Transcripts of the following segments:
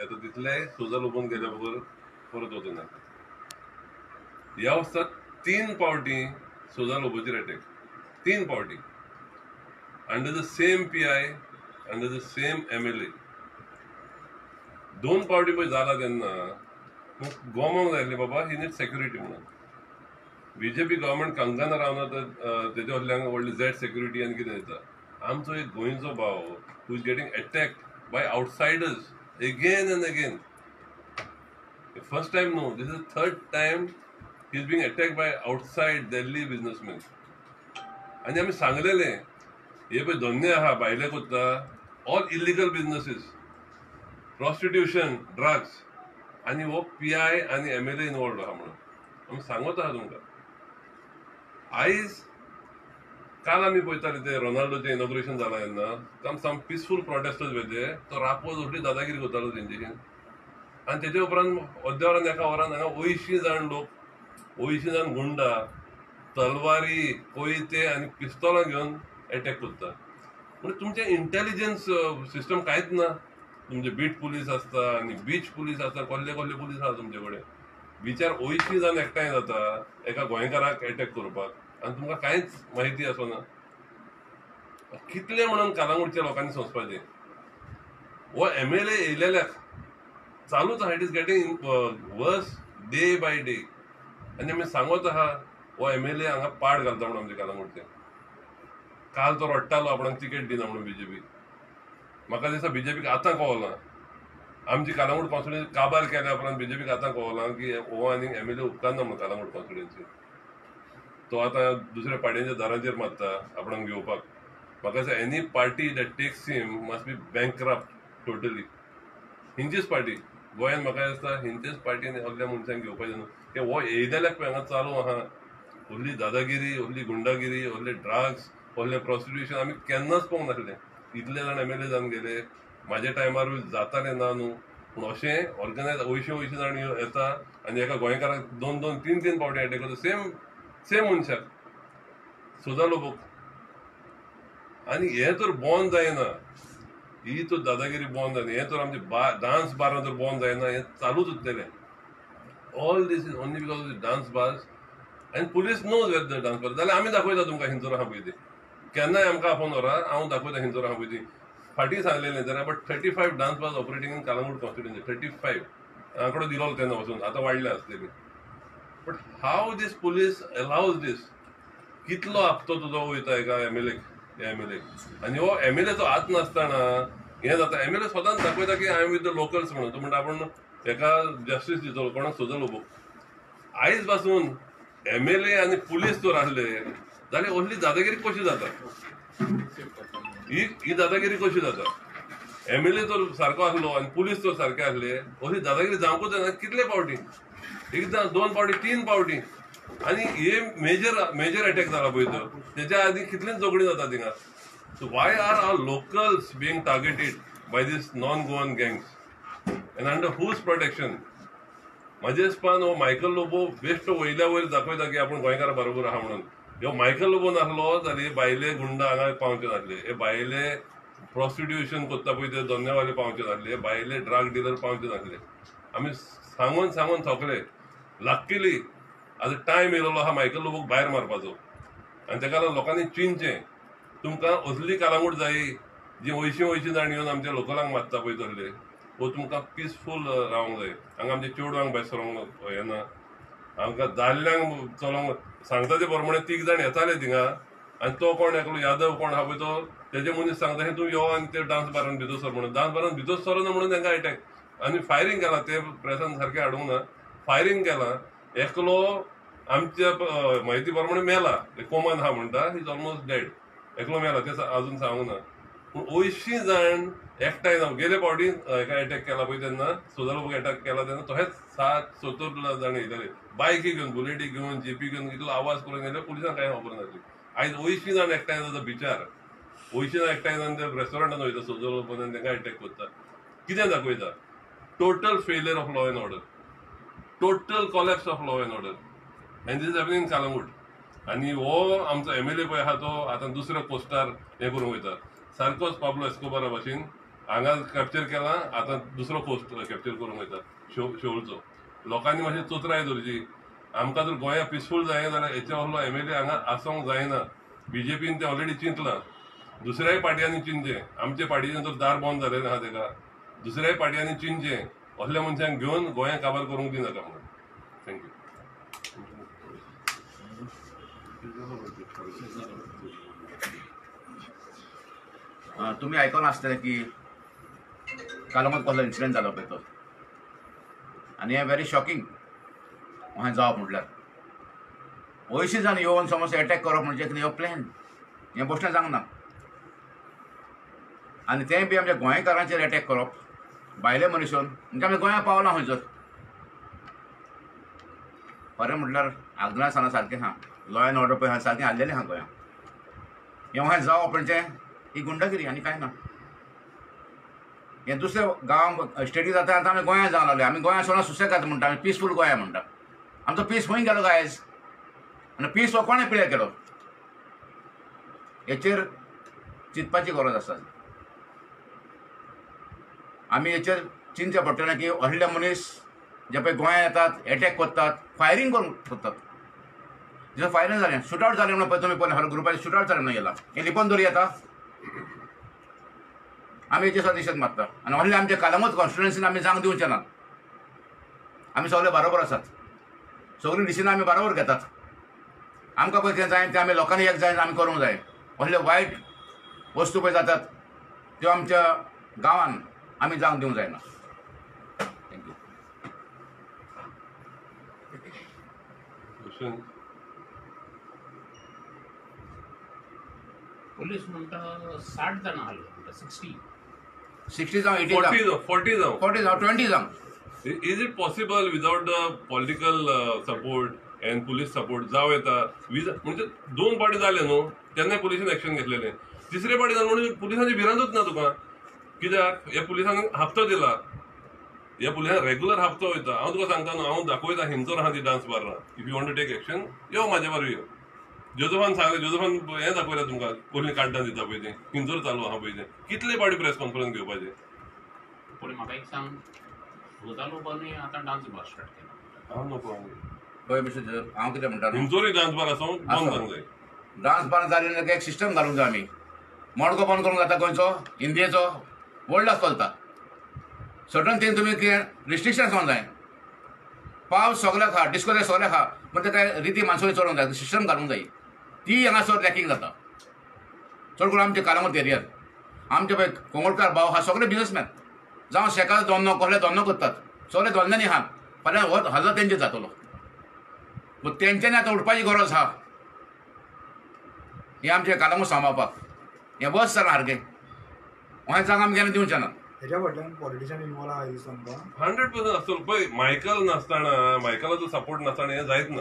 येता तितले सुजा लोबून गेल्या बरोबर परत वचना ह्या अवस्था तीन पावटी सोजल लोबोचेर अटॅक तीन पावटी. Under the same P I under the same M L A दोन पावटी पळय जाला तेन्ना मग गोमोंक जाय बाबा ही नीट सेक्युरिटी म्हणून. बीजेपी गव्हर्मेंट कंगना रावना तर तेजे वयल्यान व्हडली झॅड सेक्युरिटी आनी कितें दिता आमचो एक गोंयचो भाव who is getting attack by outsiders again and again first time no this is third time he is being attacked by outside Delhi businessmen. आनी आमी सांगलेलें हे पळय धन्य आहा भायले कोत्ता all illegal businesses prostitution drugs आनी हो पी आय आनी एम एल ए इनवॉल्ड आहा म्हणून आमी सांगत आहा तुमकां आयज काल आमी पळयताले ते रोनाल्डोचें इनॉग्रेशन जालां तेन्ना ताम साम पिसफूल प्रोटेस्टर्स वेते तो रापो व्हडली दादागिरी करतालो तेंचेरी आनी तेजे उपरांत अर्द्या वरान एका वरान हांगा अंयशीं जाण लोक अंयशीं जाण गुंडा तलवारी कोयते आनी पिस्तोलां घेवन एटॅक करता म्हणजे तुमचें इंटेलिजन्स सिस्टम कांयच ना? तुमचे बीट पुलीस आसता आनी बीच पुलीस आसता कसले कसले पुलीस आसा तुमचे कडेन बिचार अंयशीं जाण एकठांय जाता एका गोंयकाराक एटॅक करपाक. आनी तुमकां कांयच म्हायती आसना कितले म्हणून कालांगूटच्या लोकांनी सोंसपाचें हो एम एल ए येयलेल्याक चालूच आहा it is getting worse day by day आनी आमी सांगत आहा हो एम एल ए हांगा पाड घालता म्हणून आमच्या कालांगूटचे. काल तो रडटालो आपणाक तिकेट दिना म्हणून बीजेपी म्हाका दिसता बीजेपीक आतां कळना. आमची कालांगूट कॉन्स्टिट्युन्सी काबार केल्या उपरांत बीजेपीक आतां कळना की हो आनी एम एल ए उपकारना म्हणून कालांगूट कॉन्स्टिट्युन्सी तो आतां दुसऱ्या पार्टीच्या दारांचेर मारता आपणाक घेवपाक. म्हाका दिसता any party that takes him must be bankrupt totally हिंचीच party गोंयांत म्हाका दिसता हिंचेच पार्टीन असल्या मनशांक घेवपाचें न्हू ते हो येयलेल्याक हांगा चालू आहा. व्हडली दादागिरी व्हडली गुंडागिरी व्हडले ड्रग्स व्हडलें प्रॉस्टिट्युशन आमी केन्नाच पळोवंक नासलें. इतले जाण एम एल ए जावन गेले. म्हाज्या टायमारूय जातालें ना न्हू. पूण अशें ऑर्गनायज अंयशीं अंयशीं जाण येता. आनी एका गोंयकाराक दोन दोन तीन तीन पावटी अटॅक करता. सेम सेम मनशाक सुजा लोबोक आनी हें तर बंद जायना ही तर दादागिरी बंद जायना हें तर आमचे बा डान्स बारां तर बंद जायना हें चालूच उरतले all this is only because of dance bars आनी police knows what the dance bar जाल्यार आमी दाखयता तुमकां हिंदोर आहा पळय केन्नाय आमकां आपोवन व्हरा हांव दाखयता हिंदोर आहा पळय ती फाटीं सांगलेलें जाल्यार but thirty five dance bars operating in Calangute constituency thirty five आंकडो दिलो तेन्ना वचून आतां वाडले आसलेली बट हाव दीस पुलीस अलावज दीस कितलो हप्तो तुजो वयता एका M L A M L A आनी हो एम एल एचो हात नासतना हें जाता एम एल ए सदांच दाखयता की I am with the locals म्हणून. तूं म्हणटा आपूण हेका जस्टीस दितलो कोणाक सोदलो लोक आयजपासून एम एल ए आनी पुलीस जर आसले जाल्यार असली दादागिरी कशी जाता? ही ही दादागिरी कशी जाता? एम एल ए जर सारको आसलो आनी पुलीस जर सारके आसले असली दादागिरी जावंकूच जायना कितले पावटी? एकदां दोन पावटी तीन पावटी. आनी हे मेजर मेजर अटॅक जाला पळय तो तेच्या आदी कितलीच झगडी जाता थिंगा so why are are locals being targeted by this non Goan gangs and under whose protection म्हाजे हिसपान हो मायकल लोबो बेस्ट वयल्या वयर दाखयता की आपूण गोंयकारा बरोबर आहा म्हणून. ह्यो मायकल लोबो नासलो जाल्यार हे भायले गुंडा हांगा पावचे नासले हे भायले प्रॉस्टिट्युशन करता पळय ते धंदेवाले पावचे नासले हे भायले ड्रग डिलर पावचे नासले आमी सांगून सांगून थोकले. लागकेली आतां टायम येयलो आहा मायकल लोबोक भायर मारपाचो. आनी तेका लागून लोकांनी चिंतचें तुमकां असली कालांगूट जायी जी अंयशीं अंयशीं जाण येवन आमच्या लोकलांक मारता पळय तसले वो हो तुमकां पिसफूल रावंक जाय. हांगा आमच्या चेडवांक भायर सरोंक येना. आमकां दादल्यांक चलोंक सांगता ते प्रमाणे तीग जाण येताले थिंगा आनी तो कोण एकलो यादव कोण आहा पळय तो तेजे मनीस सांगता हे तूं यो आनी ते डान्स बारान भितर सर म्हणून. डान्स बारान भितर सरना म्हणून तांकां अटॅक आनी फायरींग केलां ते प्रेसान सारकें हाडूंक ना फायरींग केलां. एकलो आमच्या म्हायती प्रमाणे मेला. कोमान हा म्हणटा इज ऑलमोस्ट डेड एकलो मेला ते अजून सांगूंक ना. पूण अंयशीं जाण एकठांय जावं गेले फावटी हेका अटॅक केला पळय तेन्ना सोदर अटॅक केला तेन्ना तशेंच सात सत्तर जाण येयलेले बायकी घेवन बुलेटी घेवन जीपी घेवन इतलो आवाज करून येयले पुलिसांक कांय खबर नासली आयज अंयशीं जाण एकठांय जाता बिचार. अंयशीं जाण एकठांय जावन ते रेस्टॉरंटान वयता सोदर तेंकां एटॅक अटॅक करता कितें दाखयता total failure of law order, order total collapse of law order. Order this is happening in Calangute आनी हो आमचो एम एल ए पळय आहा तो आतां दुसऱ्या पोस्टार हें करूंक वयता सारकोच पाबलो एस्कोबारा भाशेन हांगा कॅप्चर केला आतां दुसरो पोस्ट कॅप्चर करूंक वयता शो शेवळचो लोकांनी मातशी चोत्राय धरची आमकां जर गोंया पिसफूल जाय जाल्यार हेच्या व्हडलो एम एल ए हांगा आसूंक जायना बीजेपीन ते ऑलरेडी चिंतलां. दुसऱ्याय पार्टयांनी चिंतचे आमचे पार्टीचें जर दार बंद जालेलें आहा तेका दुसऱ्याय पार्टयांनी चिंचे असल्या मनशांक घेवन गोंया काबार करूंक दिनाका म्हणून. थँक्यू तुम्ही ऐकून आसतलें की कालमत कसलो इन्सिडेंट जालो पळय तो. आनी हें व्हेरी शॉकिंग हांवें जावप म्हटल्यार अंयशीं जाण येवन समज एटॅक करप म्हणजे कितें हो प्लॅन हें बश्टें जावंक ना. आनी तेंय बी आमच्या गोंयकारांचेर एटॅक करप भायले मनशान म्हणजे आमी गोंया पावला खंयसर खरें म्हटल्यार आग्ना साना सारकें आहा लॉ ऑर्डर पळय हांवें सारकें हाल्लेलें आहा गोंया. हें हांवें जावप म्हणजे ही गुंडगिरी आनी कांय ना. हें दुसरें गांव स्टेटी जाता आतां आमी गोंया जावं लागले आमी गोंया सोडून सुसेगाद म्हणटा आमी पिसफूल गोंया म्हणटा आमचो पीस खंय गेलो गायज आनी पीस हो कोणें पिळे केलो? हेचेर चिंतपाची गरज आसा आमी हेचेर चिंतचें पडटलें की व्हडले मनीस जे पळय गोंया येतात एटॅक करतात फायरींग करून करतात जर फायरींग जालें शूटआउट जालें म्हणून पळय तुमी पळय हर ग्रुपाचें शूटआउट जालें म्हणून गेला हें लिपोवन दवरी येता आमी हेचे सुद्दां निशेध मारता आनी व्हडले आमचे कालामत कॉन्स्टिट्युएन्सीन आमी जावंक दिवचे नात आमी सगळे बरोबर आसात सगळीं डिसिजनां आमी बरोबर घेतात. आमकां पळय कितें जाय तें आमी लोकांनी एक जाय आमी करूंक जाय. व्हडले वायट वस्तू पळय जातात. त्यो आमच्या गांवांत आमी जावंक दिवंक जायना थँक्यू पोलीस म्हणटा साठ जाणां आसले म्हणटा सिक्स्टी सिक्स्टी जावं एटी जावं फोर्टी जावं फोर्टी जावं ट्वेंटी जावं Is it possible without the political uh, support and police support जाव येता. विज म्हणजे दोन पाटी जाले न्हू तेन्ना पुलिसान एक्शन घेतलेलें. तिसरे पाटी जालें म्हणून पुलिसांची भिरांतूच ना तुका. कित्याक ह्या पुलिसान हप्तो दिला. ह्या पुलिसान रेग्युलर हप्तो वयता हांव तुका सांगता न्हू हांव दाखयता हिंचोर आहा ती dance bar if you want to take action यो म्हाज्या बरोबर यो. जोजफान सांगलें जोजफान हें दाखयलें तुमकां. कोणी कार्डान दिता पळय तें हिंचोर चालू आहा पळय तें कितले पाटी प्रेस कॉन्फरन्स घेवपाचें पूण म्हाका एक सांग लोकांनी आतां डान्स बार स्टार्ट केला. हांव नको पळय मिस्टर जर हांव कितें म्हणटा हिंचोरी डान्स बार आसूं बंद आसूं. जावंक जाय डान्स बार जाले एक सिस्टम घालूंक जाय आमी मडको बंद करूंक जाता गोंयचो इंडियेचो? वर्ल्डाक चलता सडन थिंग तुमी कितें रिस्ट्रिक्शन आसूंक जाय पावस सगळे खा डिस्कोले सगळे खा पण ते रिती माणसांनी चलोवंक जाय सिस्टम घालूंक जाय ती हांगासर लॅकिंग जाता चड करून आमच्या कालांगूट एरियात आमचे पळय कोंगोडकार भाव आहा सगळे बिझनसमॅन जावं शेकाचो धंदो कसले धंदो करतात. सगळे धंद्यांनी आहात फाल्यां हो हल्लो तेंचे जातलो. पूण तेंच्यांनी आतां उठपाची गरज आहा हें आमचे कालांगूट सांबाळपाक हें बस जालां सारकें हांवें सांग आमी केन्ना दिवचें ना हेच्या फाटल्यान पॉलिटिशियन इन्वॉल्व आहा दिसता आमकां हंड्रेड पर्सेंट आसतलो पळय मायकल नासतना मायकलाचो सपोर्ट नासतना हें जायत ना.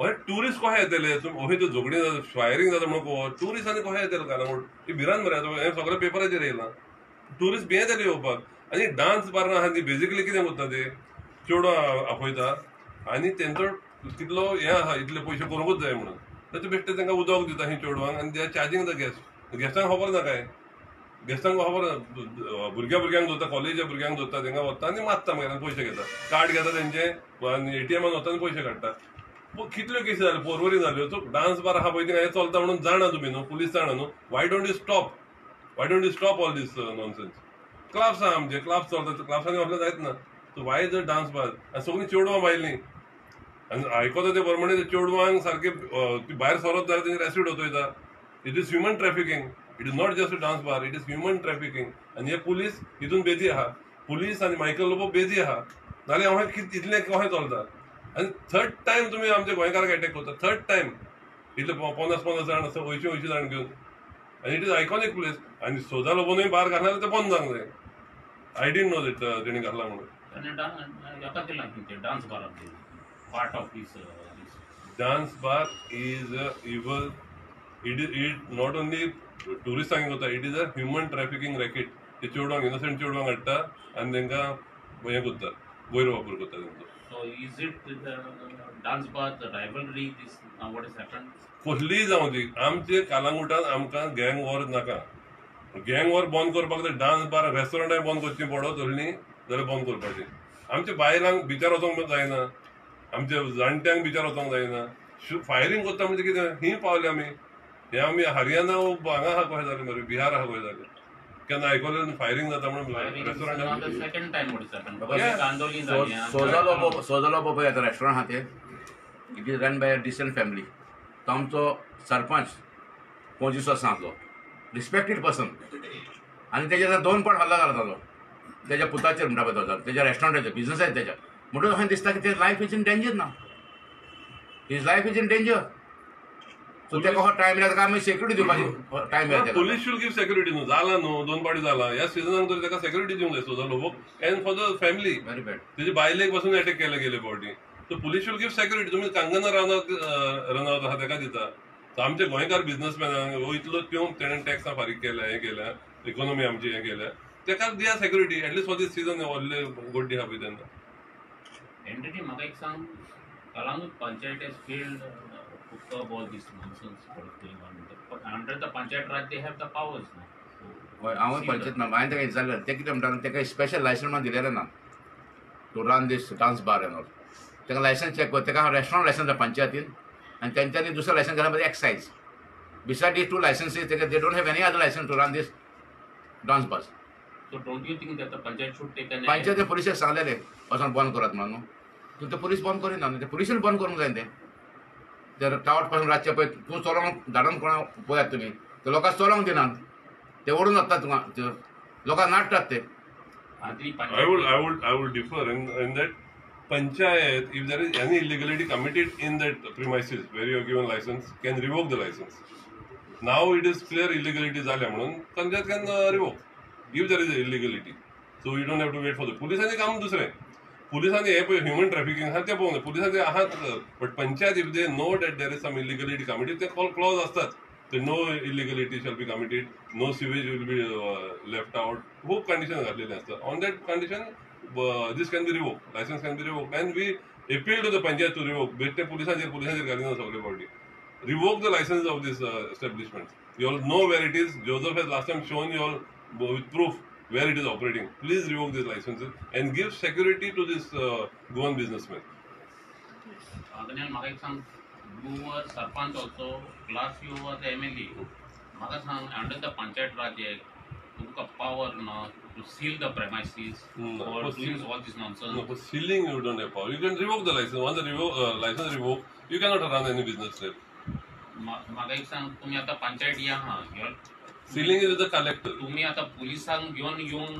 अरे ट्युरिस्ट कशे येतले अशें त्यो झगडी फायरींग जाता म्हणून ट्युरिस्टांनी कशे येतले कानाकोट ही भिरांत मरे हें सगळें पेपराचेर येयलां ट्युरिस्ट भियेत येतले येवपाक आनी डान्स बार आहा ती बेजिकली कितें करता ते? चेडो आपयता आनी तेंचो कितलो हें आहा इतले पयशे करूंकूच जाय म्हणून. ताचे बेश्टे तांकां उदक दिता ही चेडवांक आनी ते चार्जींग द गॅस गॅसांक खबर ना काय? गेस्टांक खबर भुरग्या भुरग्यांक दवरता कॉलेजच्या भुरग्यांक दवरता तेंगा वता आनी मारता मागीर पयशे घेता. कार्ड घेता तेंचे आनी एटीएमान वता आनी पयशे काडटा. कितल्यो केसी जाल्यो? पोरवरी जाल्यो. सो डान्स बार आहा पळय थिंगा हें चलता म्हणून जाणा तुमी न्हू पुलीस जाणा न्हू. Why don't you stop why don't you stop all this nonsense clubs आहा आमचे क्लाब्स चलता क्लाब्सांनी वचलें जायत ना. सो वाय जर डान्स बार आनी सगळीं चेडवां बायलीं आनी आयकता ते प्रमाणे चेडवांक सारके भायर सरत जाल्यार तेंचेर acid वतयता it is human trafficking it is not just dance bar it is human trafficking आनी हे पुलीस हितून बेजी आहा पुलीस आनी मायकल लोबो बेजी आहा नाल्यार हांवें कित इतलें कशें चलता आनी थर्ड टायम तुमी आमच्या गोंयकाराक अटॅक करता. थर्ड टायम इतले पन्नास पन्नास जाण आसा अंयशीं अंयशीं जाण घेवन आनी इट इज आयकॉनीक प्लेस आनी सोदा लोबोनूय बार घालना जाल्यार ते बंद जावंक जाय आय डिंट नो दॅट तेणी घातला म्हणून. डान्स दिला part of this dance bar is a evil. It is it not only टुरिस्टांक करता it is a human trafficking racket ते चेडवांक इनोसंट चेडवांक हाडटा आनी तांकां हें करता गैर वापर करता तांचो so is it dance bar the rivalry this what is happen कसलीय जावं ती. आमचे कालांगुटान आमकां गँग वॉर नाका. गँग वॉर बंद करपाक ते डान्स बार रेस्टॉरंटाय बंद करची पडत धरली जाल्यार बंद करपाची. आमच्या बायलांक बिचार वचोंक जायना. आमच्या जाणट्यांक बिचार वचोंक जायना. फायरींग करता म्हणजे कितें? ही पावले आमी. आमी हरियाणा वो हांगा आहा कशें जालें मरे बिहार आहा कशें जालें केन्ना आयकलें फायरींग जाता म्हणून जाली सोजलो बोब- येता रेस्टॉरंट आहा ते it is run by a decent family तो आमचो सरपंच पंचवीस वर्सां आसलो रिस्पेक्टेड पर्सन आनी तेजेर दोन पाट हल्ला जालो ताजो तेज्या पुताचेर म्हणटा पळय तो तेज्या रेस्टॉरंटाचेर बिझनस आहे तेज्या म्हणटून अशें दिसता की ते लायफ इज इन डेंजर ना। His life is in danger so तेका हो टायम ताका आमी सेक्युरिटी दिवपाची टायम मेळटा पुलीस शूड गिव्ह सेक्युरिटी न्हू जाला न्हू दोन पाटी जाला ह्या सिजनाक तरी ताका सेक्युरिटी दिवंक जाय सोजा लोक. And for the family very bad तेजी बायलेकपासून अटॅक केले गेले फावटी so police should give security तुमी कांगना रानावत रानावत आहा ताका दिता सो आमचे गोंयकार बिझनसमॅनांक हो इतलो पिवन तेणें टॅक्सां फारीक केल्या हें केल्या इकॉनॉमी आमची हें केल्या तेका दिया security at least for this season व्हडले गोड्डी आहा पळय तेन्ना म्हाका एक सांग. Calangute panchayat field hook all these nonsense what is going on. But under the Panchayat Raj, they have the powers now. हय हांवूय पंचायत the- ना हांवें ताका विचारलें ते कितें म्हणटा ताका स्पेशल लायसन्स म्हणून दिलेलें ना. To run this dance bar and all ताका लायसन्स चॅक कर ताका रेस्टॉरंट लायसन्स पंचायतीन आनी तेंच्यांनी दुसरें लायसन्स घाला म्हणजे एक्सायज बिसायड दीस टू लायसन्सीस ताका they don't have any other licence to run this dance bars So don't you think that the Panchayat should take an पंचायती पुलिसाक सांगलेले वचोन बंद करात म्हणून. न्हू पूण ते पुलीस बंद करिना न्हू ते पुलिसांनी बंद करूंक जाय तें. जर टावटपासून रातचे पळय तू चोरंग धाडून कोणा पळयात तुम्ही ते लोकांक चोरंग दिनात ते ओडून जातात लोकांक नाडटात ते I would I would I would differ in in that panchayat if there is any illegality committed in that premises where you given licence can revoke the licence now it is clear illegality झाल्या म्हणून panchayat can revoke if there is illegality so you don't have to wait for the पोलिसांचे काम दुसरे पुलिसांनी हे पळय human trafficking आहा ते पळोवंक पुलिसांनी आहात but panchayat if they know that there is some illegality committed ते क्लॉज असतात. ते no illegality shall be committed no sewage will be left out खूप कंडिशन घातलेले असतात. On that condition this can be revoke licence can be revoke and we appeal to the panchayat to revoke बेश्टे पुलिसांचेर पुलिसांचेर घालिना सगळे फावटी revoke the licence of this establishment you all know where it is is. Has last time shown you all with proof where it is operating. Please revoke these licenses and give security to this uh, Goan businessman. म्हाका एक सांग you were sarpanch also plus you were the MLA. सांग under the Panchayat Raj Act, तुमका power ना to seal the premises Hmm, or seal- all this nonsense. No, for sealing you don't have power. You can revoke the license. Once the revo- uh, license revoked, you cannot run any business there. मा- म्हाका एक सांग तुम्ही आता पंचायत या हा ceiling is the collector तुम्ही आता पोलिसांक घेऊन येऊन